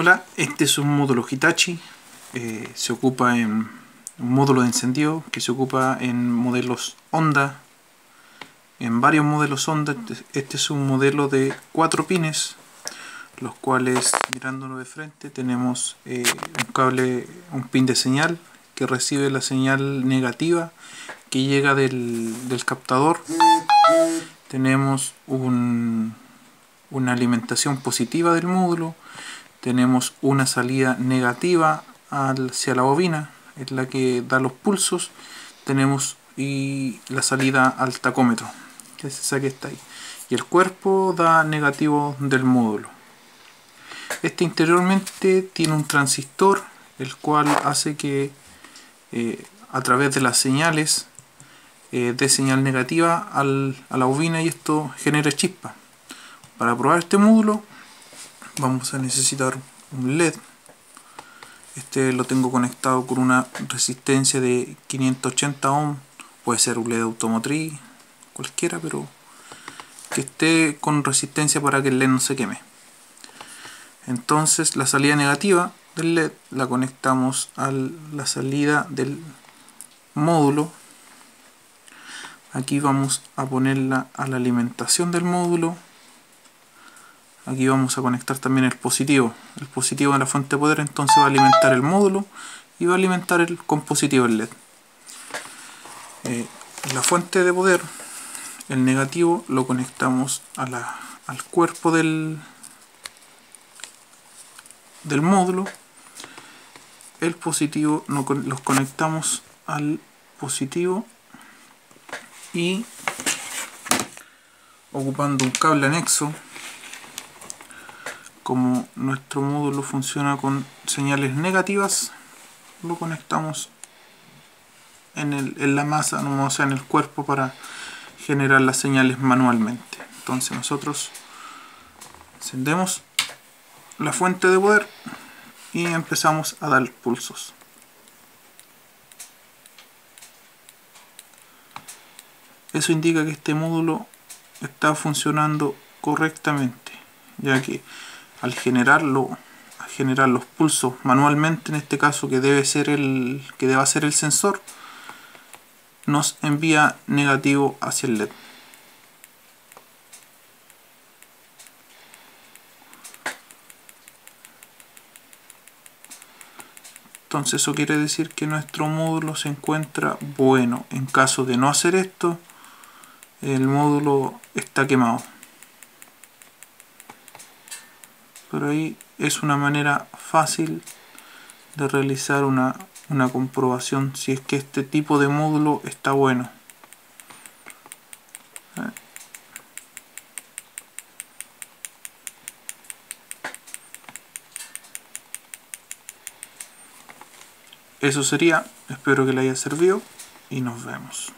Hola, este es un módulo Hitachi, eh, se ocupa en un módulo de encendido que se ocupa en modelos Honda, en varios modelos Honda, este es un modelo de cuatro pines, los cuales mirándolo de frente tenemos eh, un cable, un pin de señal que recibe la señal negativa que llega del, captador, tenemos una alimentación positiva del módulo, tenemos una salida negativa hacia la bobina, es la que da los pulsos, tenemos y la salida al tacómetro, que es esa que está ahí. Y el cuerpo da negativo del módulo. Este interiormente tiene un transistor, el cual hace que eh, a través de las señales eh, de señal negativa a la bobina y esto genera chispa. Para probar este módulo vamos a necesitar un LED. Este lo tengo conectado con una resistencia de 580 ohm. Puede ser un LED automotriz cualquiera pero que esté con resistencia para que el LED no se queme. Entonces la salida negativa del LED la conectamos a la salida del módulo. Aquí vamos a ponerla a la alimentación del módulo aquí vamos a conectar también el positivo. El positivo de la fuente de poder entonces va a alimentar el módulo y va a alimentar el con positivo el led. Eh, la fuente de poder el negativo lo conectamos a la, al cuerpo del del módulo. El positivo los conectamos al positivo y ocupando un cable anexo como nuestro módulo funciona con señales negativas lo conectamos en, el, en la masa, no, sea en el cuerpo para generar las señales manualmente. Entonces nosotros encendemos la fuente de poder y empezamos a dar pulsos. Eso indica que este módulo está funcionando correctamente ya que al generarlo generar los pulsos manualmente en este caso que debe ser el que deba ser el sensor nos envía negativo hacia el led. Entonces eso quiere decir que nuestro módulo se encuentra bueno. En caso de no hacer esto el módulo está quemado pero ahí es una manera fácil de realizar una, una comprobación si es que este tipo de módulo está bueno. Eso sería. Espero que le haya servido y nos vemos